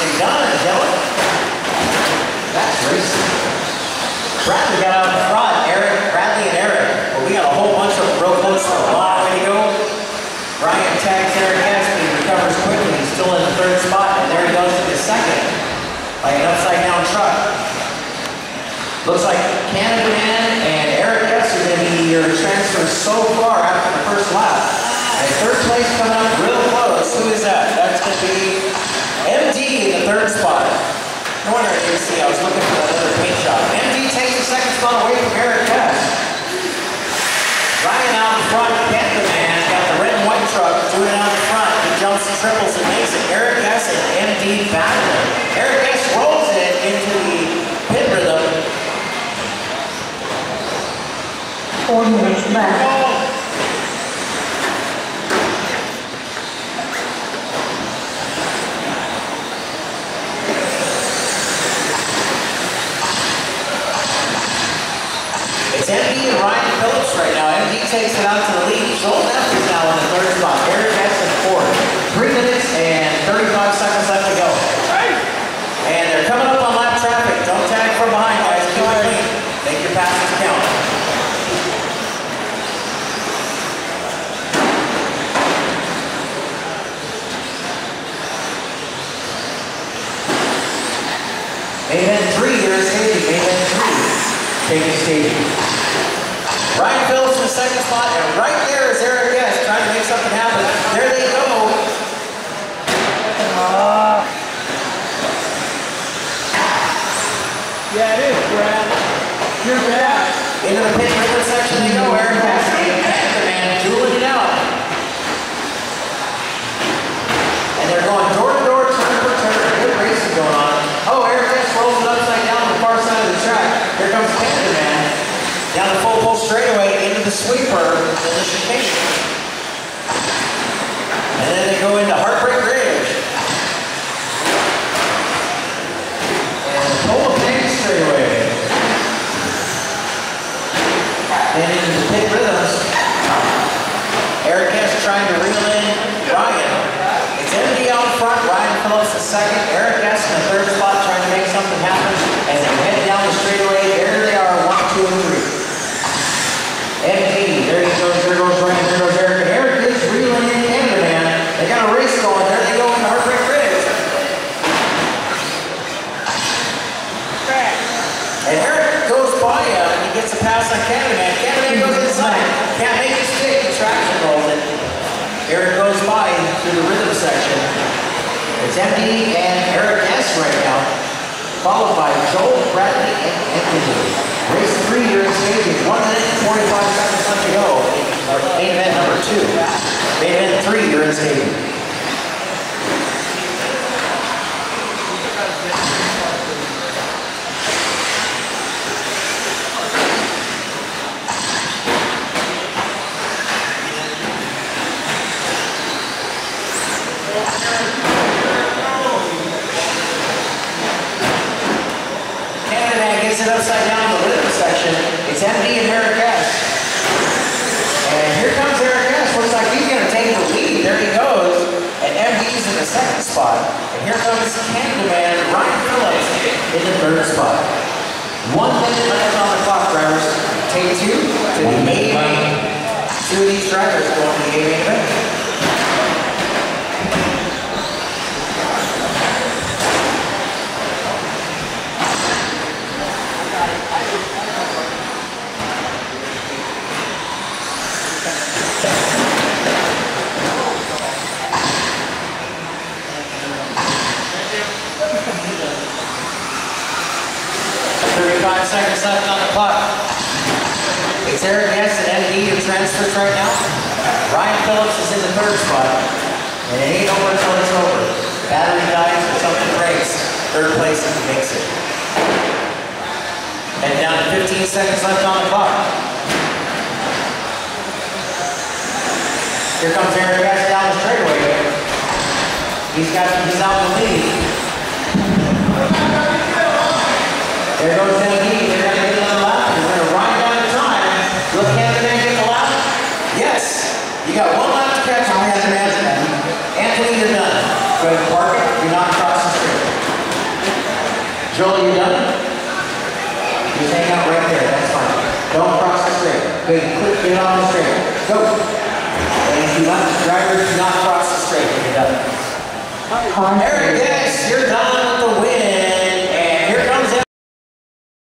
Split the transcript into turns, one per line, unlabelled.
nicely done, Dylan. That's racing. Bradley got out in front, Eric, Bradley and Eric. But we got a whole bunch of real close for a long way to go. Ryan tags Eric Gatsby, recovers quickly, he's still in the third spot, and there he goes to the second by an upside down truck. Looks like Canada Man and Eric S are going to be your transfers so far after the first lap. And third place coming up real close. Who is that? That's going to be MD in the third spot. No wonder I didn't see. I was looking for another paint job. MD takes the second spot away from Eric S. Ryan out in front, Panther Man, got the red and white truck, doing it out in front. He jumps triples and makes it. Eric S and MD battling. Eric S rolls it into the pit rhythm.
Four minutes left.
It's MD and Ryan Phillips right now. MD takes it out to the lead. Joel is now in the third spot. Eric in fourth. Three minutes and 35 seconds left to go. And they're coming up on lap traffic. Don't tag from behind, guys. Keep it clean. Make your passes count. Main three, here is staging. Main three, taking staging. Ryan Phillips the second spot, and right there is Eric Guest trying to make something happen. There they go. Ah.
Yeah, it is, Brad. You're bad.
Into the pit rhythm section they go. Eric Guest and Man dueling it out. And they're going door to door, turn per turn. Good racing going on. Oh, Eric Guest rolls it upside down on the far side of the track. Here comes Panther Man. Down the full pull straightaway into the sweeper in the chicane. And then they go into Heartbreak Ridge. And the pull pig straightaway. Then into the pit rhythms. Eric is trying to reel in Ryan. It's MD out front, Ryan Phillips the second, Eric Hess in the third spot trying to make something happen as they head down the straightaway. There they are, one, two, and three. MD, there he goes, there goes Ryan, there goes Eric. And Eric is reeling in Canada, man. They got a race going, there they go into Heartbreak Ridge. And Eric goes by him and gets a pass on. Canada Man goes mm-hmm. inside. Can't make his stick, the traction rolls it. Eric goes by through the rhythm section. It's MD and Eric S right now, followed by Joel, Bradley, and Anthony. Race three here in staging, one minute and 45 seconds left to go. Main event number two. Main event three here in staging. It upside down in the rhythm section. It's MD and Eric S. And here comes Eric S. Looks like he's going to take the lead. There he goes. And MD's in the second spot. And here comes Canada Man, Ryan Phillips in the third spot. One minute left on the clock, drivers. Take two to the. Two of these drivers 35 seconds left on the clock. It's Eric Guest and MD who transfers right now. Ryan Phillips is in the third spot. And it ain't over until it's over. Battery dies or something breaks. Third place makes it. And down to 15 seconds left on the clock. Here comes Aaron Bass down the straightaway. He's got he's out in the lead. There goes Tennessee. They're gonna get another lap. They're gonna run down the time. Will Camden Man get the lap? Yes. You got one lap to catch on Camden Man's man. Anthony, you're done. Go ahead and park it. You're not across the street. Joel, you're done. Get on the street. Go. And if you want, drivers do not cross the street when you're done. Eric Dennis, you're done the.